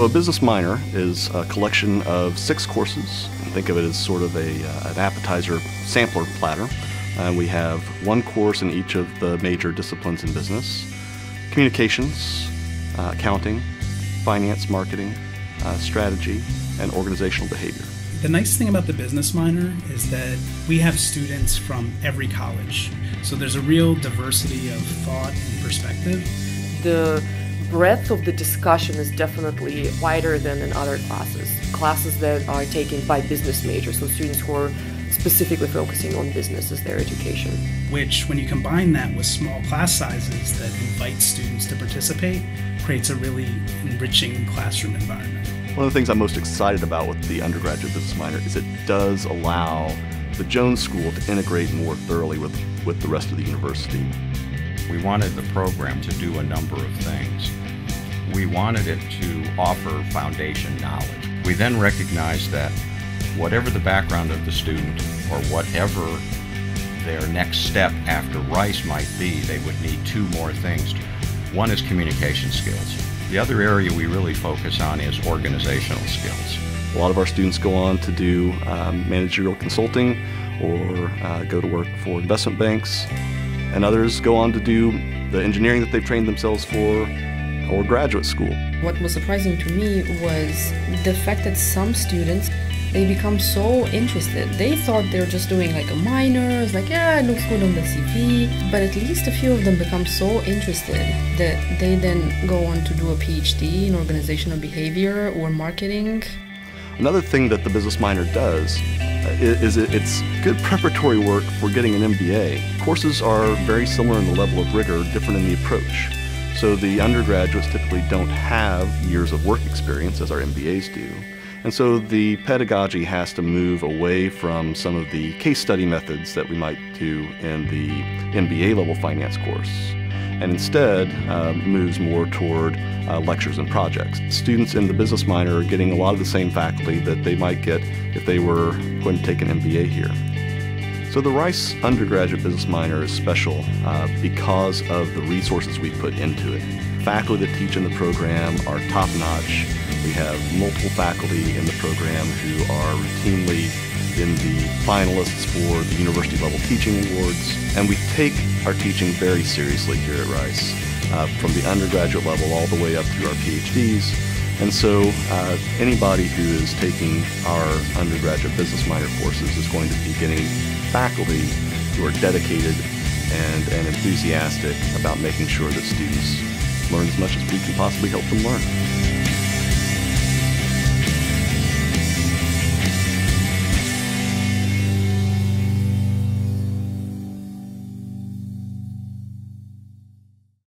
So a business minor is a collection of six courses. Think of it as sort of a, uh, an appetizer sampler platter. Uh, we have one course in each of the major disciplines in business communications, uh, accounting, finance, marketing, uh, strategy, and organizational behavior. The nice thing about the business minor is that we have students from every college. So there's a real diversity of thought and perspective. The breadth of the discussion is definitely wider than in other classes. Classes that are taken by business majors, so students who are specifically focusing on business as their education. Which, when you combine that with small class sizes that invite students to participate, creates a really enriching classroom environment. One of the things I'm most excited about with the undergraduate business minor is it does allow the Jones School to integrate more thoroughly with, with the rest of the university. We wanted the program to do a number of things. We wanted it to offer foundation knowledge. We then recognized that whatever the background of the student or whatever their next step after Rice might be, they would need two more things. One is communication skills. The other area we really focus on is organizational skills. A lot of our students go on to do um, managerial consulting or uh, go to work for investment banks and others go on to do the engineering that they've trained themselves for or graduate school. What was surprising to me was the fact that some students they become so interested. They thought they were just doing like a minor, it's like, yeah, it looks good on the CV. But at least a few of them become so interested that they then go on to do a PhD in organizational behavior or marketing. Another thing that the business minor does uh, is it's good preparatory work for getting an MBA. Courses are very similar in the level of rigor, different in the approach. So the undergraduates typically don't have years of work experience as our MBAs do. And so the pedagogy has to move away from some of the case study methods that we might do in the MBA level finance course and instead uh, moves more toward uh, lectures and projects. Students in the business minor are getting a lot of the same faculty that they might get if they were going to take an MBA here. So the Rice undergraduate business minor is special uh, because of the resources we put into it. Faculty that teach in the program are top-notch. We have multiple faculty in the program who are routinely been the finalists for the university level teaching awards, and we take our teaching very seriously here at Rice, uh, from the undergraduate level all the way up through our PhDs. And so uh, anybody who is taking our undergraduate business minor courses is going to be getting faculty who are dedicated and, and enthusiastic about making sure that students learn as much as we can possibly help them learn.